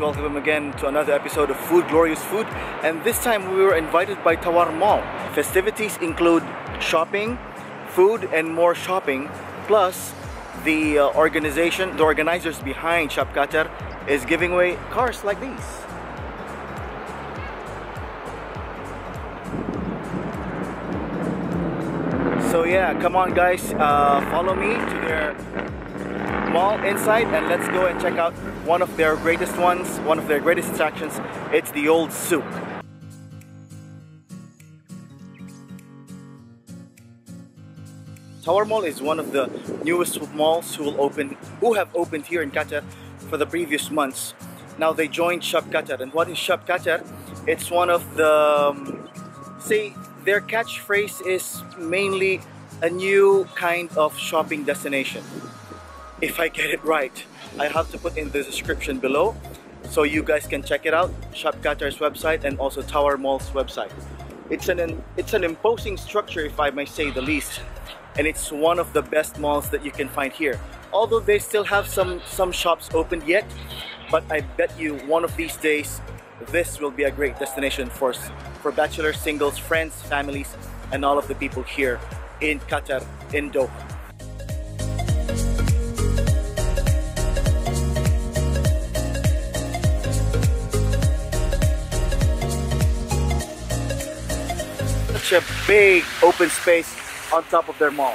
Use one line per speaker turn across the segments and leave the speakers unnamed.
welcome again to another episode of Food Glorious Food and this time we were invited by Tawar Mall. Festivities include shopping, food and more shopping plus the uh, organization, the organizers behind Shop Qatar is giving away cars like these. So yeah, come on guys, uh, follow me to their mall inside and let's go and check out one of their greatest ones, one of their greatest attractions. It's the old souk. Tawar Mall is one of the newest malls who will open, who have opened here in Qatar for the previous months. Now they joined Shop Qatar, and what is Shop Qatar? It's one of the, um, say, their catchphrase is mainly a new kind of shopping destination. If I get it right, I have to put in the description below so you guys can check it out. Shop Qatar's website and also Tawar Mall's website. It's an it's an imposing structure, if I may say the least and it's one of the best malls that you can find here. Although they still have some, some shops opened yet, but I bet you one of these days this will be a great destination for, for bachelors, singles, friends, families, and all of the people here in Qatar, in Doha. Such a big open space on top of their mall.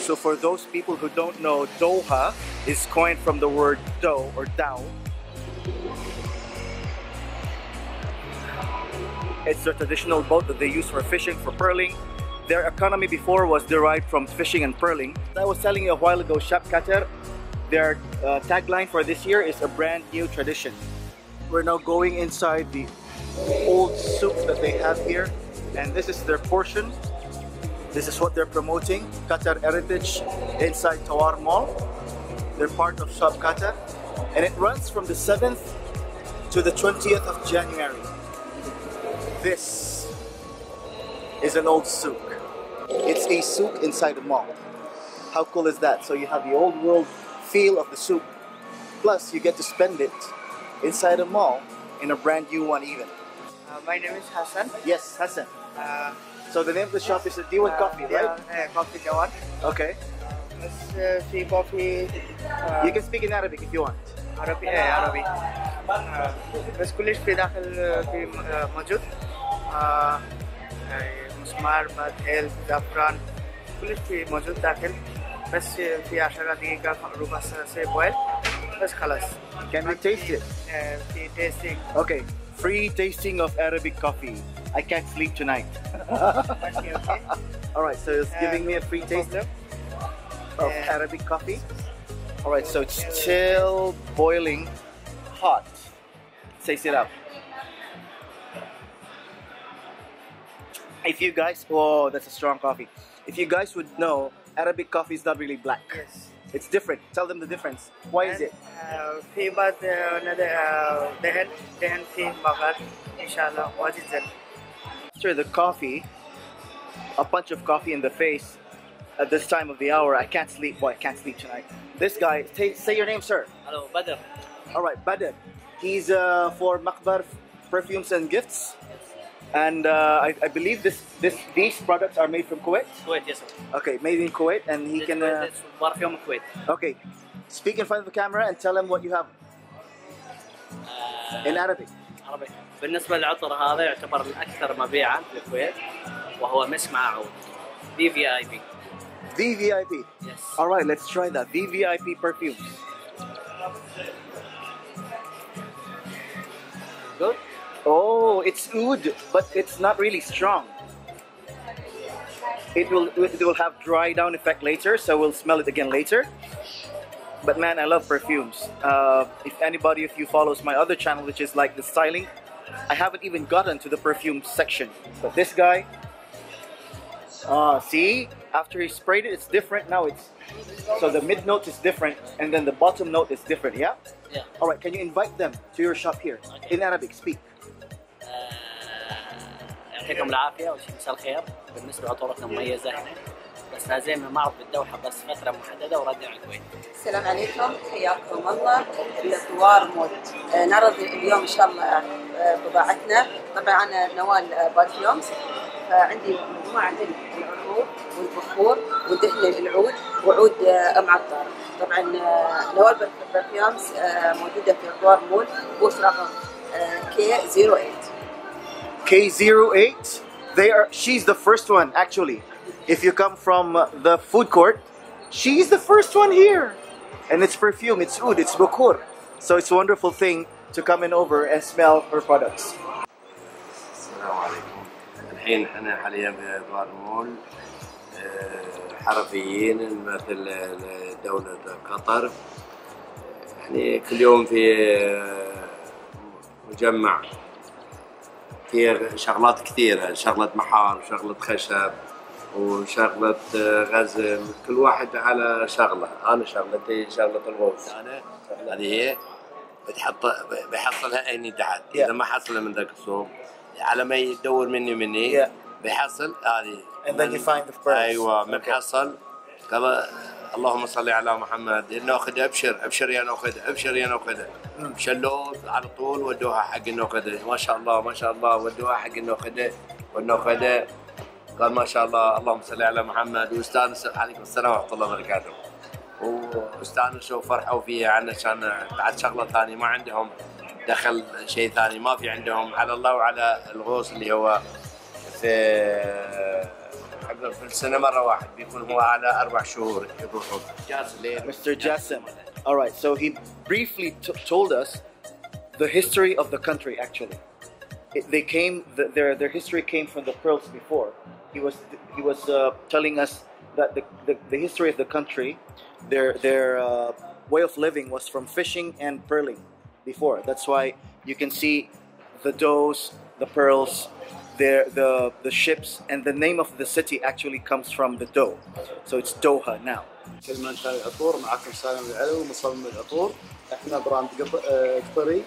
So for those people who don't know, Doha is coined from the word dough or dhow. It's a traditional boat that they use for fishing, for pearling, their economy before was derived from fishing and pearling. I was telling you a while ago, Shop Qatar, their uh, tagline for this year is a brand new tradition. We're now going inside the old souk that they have here and this is their portion. This is what they're promoting, Qatar Heritage inside Tawar Mall. They're part of Shop Qatar and it runs from the 7th to the 20th of January. This is an old souk. It's a souk inside a mall. How cool is that? So you have the old world feel of the souk, plus you get to spend it inside a mall in a brand new one even.
Uh, my name is Hassan.
Yes, Hassan.
Uh,
So the name of the shop is the Diwan
uh,
Coffee, right?
Yeah, uh, coffee Dewan.
Okay.
بس uh, في coffee uh,
You can speak in Arabic if you want.
عربي ايه عربي uh, بس كلش في داخل uh, في uh, موجود uh, uh, مسمار بعد هيل زعفران كلش في موجود داخل بس uh, في 10 دقيقة ربع ساعة से boil بس خلاص
Can we taste it?
uh, في tasting
Okay. Free tasting of Arabic coffee. I can't sleep tonight.
okay okay
Alright, so it's giving me a free
no
taste
problem.
of
Yeah.
Arabic coffee. Alright, so it's still boiling hot. Taste it up. If you guys, oh, that's a strong coffee. If you guys would know, Arabic coffee is not really black.
yes
It's different. Tell them the difference. Why is it?
آه، في بعض آه، ندى- آه، دهن دهن فيه بغل ان شاء الله واجد زين
After the coffee, a punch of coffee in the face at this time of the hour, I can't sleep. Boy, I can't sleep tonight. This guy, say, say your name, sir.
Hello, Badr.
All right, Badr. He's uh, for Makbar perfumes and gifts, and uh, I, I believe this, this these products are made from Kuwait.
Kuwait, yes sir.
Okay, made in Kuwait, and he
This
can.
Kuwait,
Uh,
it's perfume Kuwait.
okay, speak in front of the camera and tell him what you have
آه،
in Arabic.
عربي. بالنسبة للعطر هذا يعتبر من أكثر مبيعا في الكويت وهو مسك مع عود. في في اي بي.
VVIP.
Yes.
All right, let's try that VVIP perfumes. It's oud, but it's not really strong. It will it will have dry down effect later, so we'll smell it again later. But man, I love perfumes. Uh, if anybody of you follows my other channel, which is like the styling, I haven't even gotten to the perfume section. But this guy, Ah, see? After he sprayed it, it's different. Now it's so the mid note is different, and then the bottom note is different. Yeah.
Yeah.
All right. Can you invite them to your shop here
Okay.
in Arabic? Speak.
يعطيكم العافية وش مساء الخير. بالنسبة لعطورتنا مميزه هنا. بس لازم معرض بالدوحة بس فترة محددة وراجع الكويت
السلام عليكم. حياكم الله. في طوار مود. آه، نعرض اليوم إن شاء الله آه، بضاعتنا. طبعا أنا نوال آه، بارفيومز فعندي مجموعة من العطور والبخور ودهن للعود وعود آه، معطر طبعا نوال بارفيومز موجودة في طوار مول بوث رقم كي 08
K08. They are. She's the first one actually. If you come from uh, the food court, she's the first one here, and it's perfume. It's oud. It's bukur. So it's a wonderful thing to come in over and smell her products.
السلام عليكم الحين احنا حاليا في ادوار مول آه، حرفيين مثل دولة قطر يعني كل يوم في آه، مجمع في شغلات كثيرة شغلة محار وشغلة خشب وشغلة آه، غزل كل واحد على شغلة أنا شغلتي شغلة الغوص أنا هذه هي بتحط بيحصلها أني تحت إذا
Yeah.
ما حصلها من ذاك الصوب على ما يدور مني مني
Yeah.
بيحصل هذه
And then you find the pearls.
أيوه من
Okay.
حصل قال اللهم صل على محمد. نأخذ أبشر أبشر يا نأخذ أبشر يا نأخذ. شلوه على طول ودوها حق النأخذ. ما شاء الله ما شاء الله ودوها حق النأخذ والنأخذ. قال ما شاء الله اللهم صل على محمد. واستانس عليكم السلام ورحمة الله وبركاته. واستانسوا وفرحوا فيها عشان بعد شغلة ثانية ما عندهم دخل شيء ثاني ما في عندهم. على الله وعلى الغوص اللي هو في في السنه مره واحد بيكون هو على اربع شهور يروحون جالس ليه
Mr. Jassim. All right. So he briefly t- told us the history of the country. Actually, it, they came. The, their their history came from the pearls before. He was he was uh, telling us that the, the, the history of the country, their their uh, way of living was from fishing and pearling before. That's why you can see the doughs, the pearls, their the the ships, and the name of the city actually comes from the dough. So it's Doha now.
كلمة العطور معكم سالم العلو مصمم العطور. إحنا براند آه، قطري.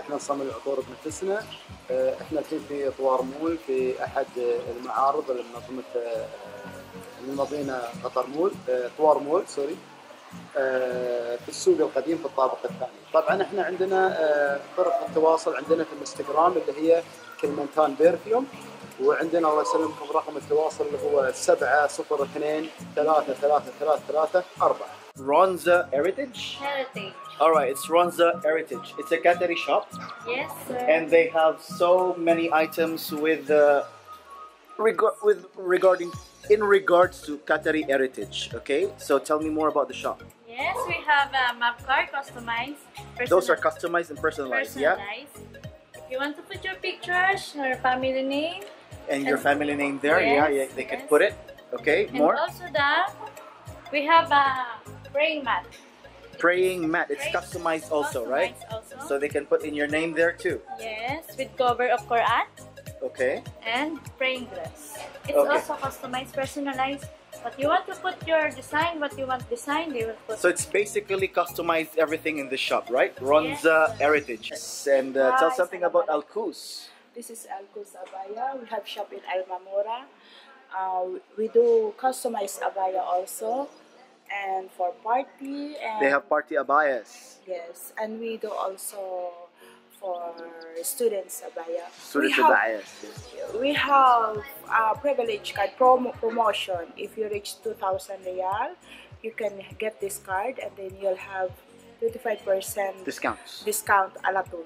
إحنا نصمم العطور بنفسنا. آه، إحنا الحين في طوار مول في أحد آه، المعارض اللي منظمة آه، المنظمين قطر مول طوار مول سوري. في السوق القديم في الطابق الثاني. طبعا إحنا عندنا طرق التواصل عندنا في الإنستغرام اللي هي كلمنتان بيرفيوم وعندنا الله يسلمكم رقم التواصل اللي هو 702 3 3 3 3 4
Ronza Heritage.
Heritage.
All right, it's Ronza Heritage. It's a Qatari shop,
Yes, sir.
and they have so many items with uh, reg- with regarding in regards to Qatari heritage. Okay, so tell me more about the shop.
yes, we have a map card customized.
Those are customized and personalized, yeah,
personalized. If you want to put your pictures, your family name,
and your family name there. yeah,
Yes,
yeah, they can put it. Okay,
and
more
also that we have a praying mat.
praying mat. It's
Praying-
customized also, right?
Also.
So they can put in your name there too.
yes, with cover of Quran
Okay.
and praying dress. It's
Okay.
also customized, personalized. But you want to put your design, what you want design, they will put.
So it's basically customized everything in the shop, right? Ronza Heritage. And uh, tell something about Al Kus.
This is Alcus Abaya. We have shop in El Mamora. Uh, we do customized abaya also, and for party and
They have party abayas.
yes, and we do also for students abaya.
Student
we have,
abayas.
We have a privilege card promo promotion. If you reach two thousand real, you can get this card, and then you'll have twenty five percent
Discounts.
discount alatul.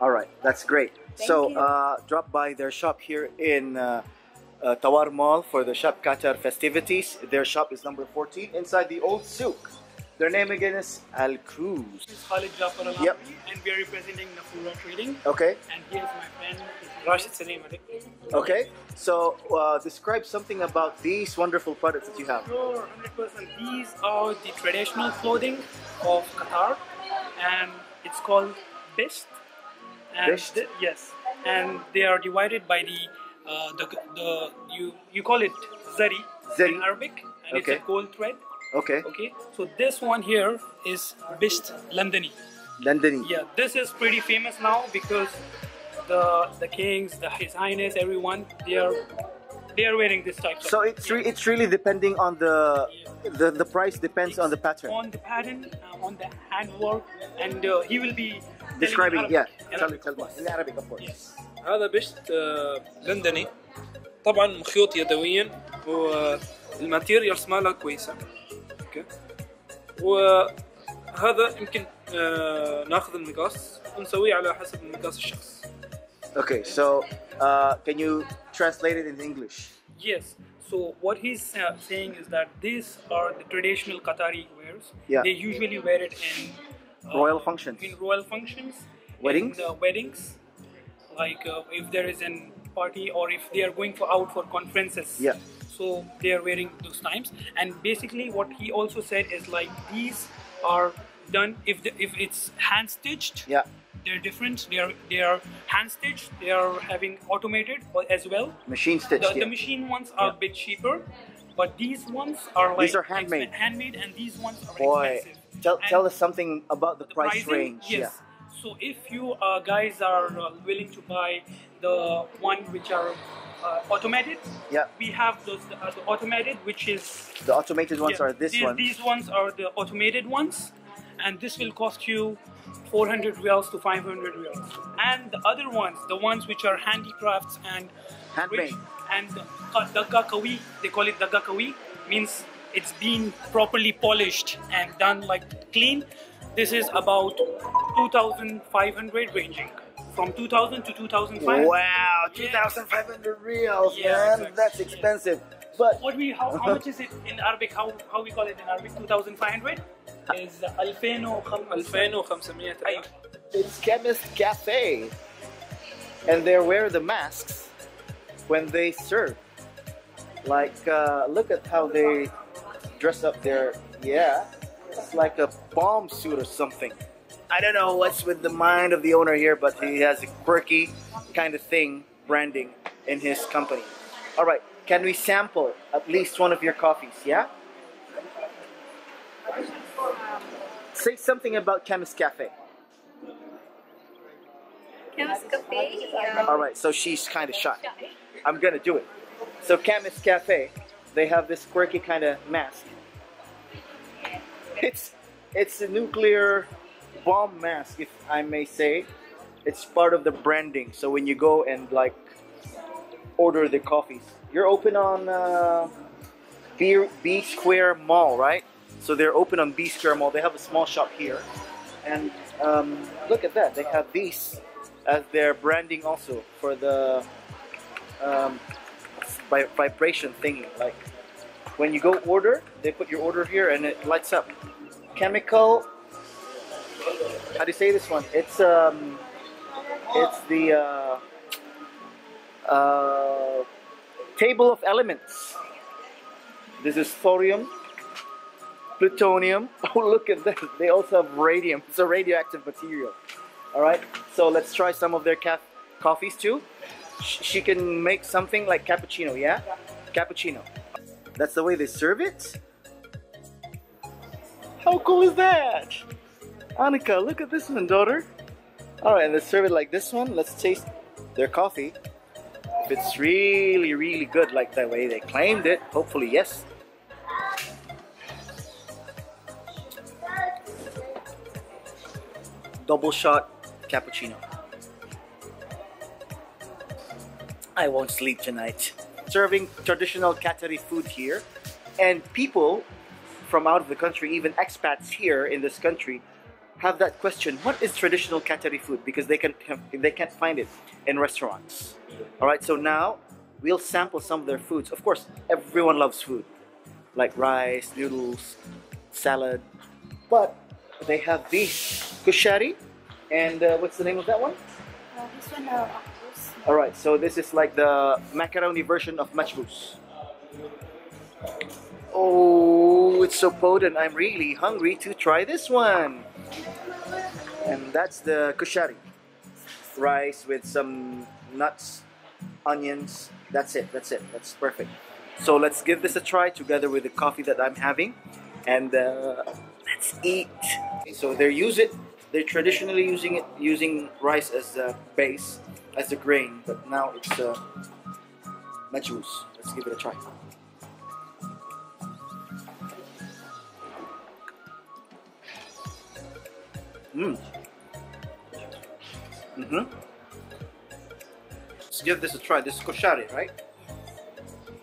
All right, that's great.
Thank
so uh, drop by their shop here in uh, uh, Tawar Mall for the Shop Qatar festivities. Their shop is number 14 inside the old souk. Their name again is Al Cruz.
This is Khalid Jafar Al
Yep.
and we are representing Nafura Trading.
Okay,
And here's my friend Rashid Salim Ali.
okay. So uh, describe something about these wonderful products that you have.
Sure, 100%. These are the traditional clothing of Qatar, and it's called Bisht. And
Bisht?
th- yes, and they are divided by the uh, the, the you you call it zari,
Zari.
in Arabic, and
Okay.
it's a gold thread.
Okay.
Okay, so this one here is Bisht Londoni.
London.
Yeah, this is pretty famous now because the the kings, the His Highness, everyone, they are they are wearing this type.
So
of,
it's re- it's really depending on the the the price depends on the pattern.
on the pattern, uh, on the handwork, and uh, he will be telling in
Describing,
Arabic.
yeah. Tell me,
Arabic,
tell
of
me.
course.
In Arabic, of course.
Yes.
هذا بشت آه، لندني طبعا مخيوط يدويا والماتيريالز مالها كويسه اوكي وهذا يمكن آه، ناخذ المقاس ونسويه على حسب مقاس الشخص
Okay, so uh, can you translate it in English?
Yes. So what he's uh, saying is that these are the traditional Qatari wares.
Yeah.
They usually wear it in uh,
Royal functions.
In royal functions.
Weddings?
In, uh, weddings. Like uh, if there is a party or if they are going for out for conferences.
Yeah.
So they are wearing those times. And basically, what he also said is like these are done if the, if it's hand stitched.
Yeah.
They're different. They are they are hand stitched. They are having automated as well.
Machine stitched.
The, the machine ones are a bit cheaper, but these ones are like
These are handmade.
handmade, and these ones are
Boy,
expensive.
tell,
And
tell us something about the, price
pricing,
range.
Yes. So if you uh, guys are uh, willing to buy the one which are uh, automated,
Yeah.
we have those uh, the automated, which is
The automated ones
yeah,
are this
these,
one.
These ones are the automated ones, and this will cost you 400 reals to 500 reals. And the other ones, the ones which are handicrafts and
Handmade.
and the, the gakawi, they call it the gakawi, means it's been properly polished and done like clean. This is about 2,500 ranging from 2000 to 2005.
Wow, 2,500 yeah. reals,
yeah,
man.
Exactly.
That's expensive. Yeah. But
what we how, how uh-huh. much is it in Arabic? How how we call it in Arabic? 2,500 is
alfeno
alfeno
It's chemist cafe, and they wear the masks when they serve. Like, uh, look at how they dress up there. yeah. It's like a bomb suit or something. I don't know what's with the mind of the owner here, but he has a quirky kind of thing, branding in his company. All right, can we sample at least one of your coffees, yeah? Say something about Chemist Cafe.
Chemist Cafe. Um,
All right, so she's kind of shy. I'm gonna do it. So Chemist Cafe, they have this quirky kind of mask. It's it's a nuclear bomb mask, if I may say. It's part of the branding. So when you go and like order the coffees, you're open on uh, B B Square Mall, right? So they're open on B Square Mall. They have a small shop here, and um, look at that. They have these as their branding also for the um, vi- vibration thingy. Like when you go order, they put your order here and it lights up. Chemical. How do you say this one? It's um, it's the uh, uh, table of elements. This is thorium, plutonium. Oh, look at that! They also have radium. It's a radioactive material. All right. So let's try some of their coffees too. Sh- She can make something like cappuccino. Yeah, cappuccino. That's the way they serve it. How cool is that? Annika, look at this one, daughter. All right, let's serve it like this one. Let's taste their coffee. If it's really, really good, like the way they claimed it, hopefully, yes. Double shot cappuccino. I won't sleep tonight. Serving traditional Qatari food here, and people from out of the country, even expats here in this country, have that question: What is traditional Qatari food? Because they can they can't find it in restaurants. All right, so now we'll sample some of their foods. Of course, everyone loves food, like rice, noodles, salad, but they have these kushari, and uh, what's the name of that one?
uh, this one, uh.
All right, so this is like the macaroni version of machbous. Oh, it's so potent. I'm really hungry to try this one. And that's the kushari. Rice with some nuts, onions. That's it. That's it. That's perfect. So let's give this a try together with the coffee that I'm having, and uh, let's eat. So they use it. They're traditionally using it using rice as the base, as the grain, but now it's uh, majus. Let's give it a try. Mmm. Mm-hmm. Let's give this a try. This is koshari, right?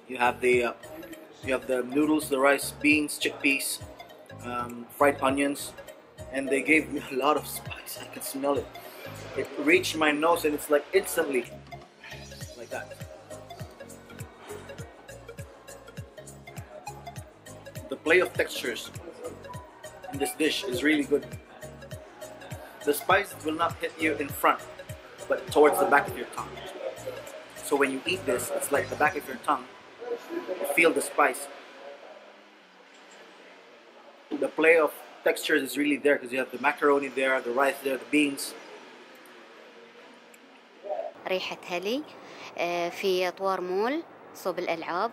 You have the uh, you have the noodles, the rice, beans, chickpeas, um, fried onions, and they gave me a lot of spice. I can smell it. It reached my nose and it's like instantly like that. The play of textures in this dish is really good. The spice will not hit you in front, but towards the back of your tongue. So when you eat this, it's like the back of your tongue. You feel the spice. The play of textures is really there because you have the macaroni there, the rice there, the beans.
ريحة هلي آه، في أطوار مول صوب الألعاب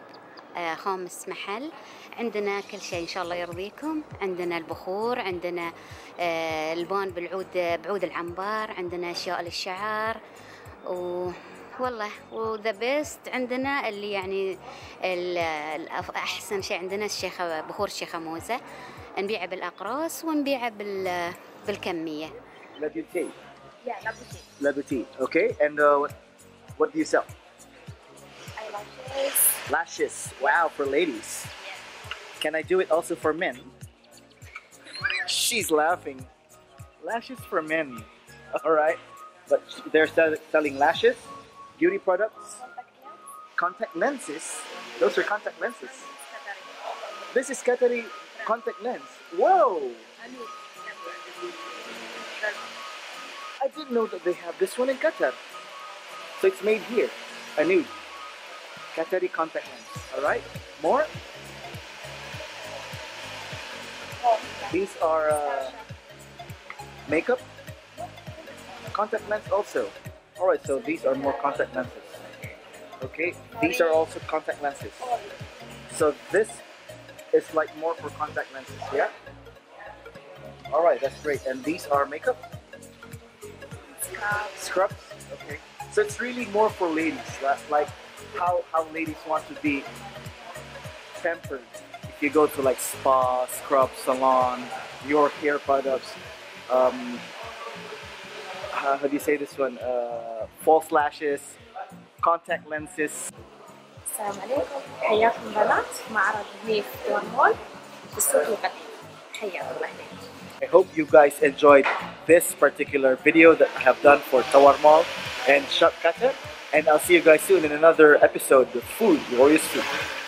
آه، خامس محل. عندنا كل شيء إن شاء الله يرضيكم. عندنا البخور عندنا آه، البان بالعود بعود العنبر عندنا أشياء للشعر و والله وذا بيست عندنا اللي يعني أحسن شيء عندنا الشيخة بخور الشيخة موزة. نبيعه بالأقراص ونبيعه بال بالكمية.
لابوتي لابوتي لابوتي أوكي اند وات دو يو سيل
Eyelashes.
Lashes. Wow, for ladies. Can I do it also for men? She's laughing. Lashes for men. All right, but they're selling lashes, beauty products, contact lenses. Those are contact lenses. This is Qatari contact lens. Whoa! I didn't know that they have this one in Qatar. So it's made here. A new Qatari contact lens. Alright? More? These are uh, makeup. Contact lens also. Alright, so these are more contact lenses. Okay, these are also contact lenses. So this is like more for contact lenses, yeah? Alright, that's great. And these are makeup? Scrubs? Okay. So it's really more for ladies. Like how, how ladies want to be pampered. If you go to like spa, scrub, salon, your hair products, um, how, how do you say this one? Uh, false lashes, contact lenses.
السلام عليكم حياكم بنات معرض في السوق القديم
I hope you guys enjoyed this particular video that I have done for Tawar Mall and Shop Qatar. And I'll see you guys soon in another episode of Food Glorious Food.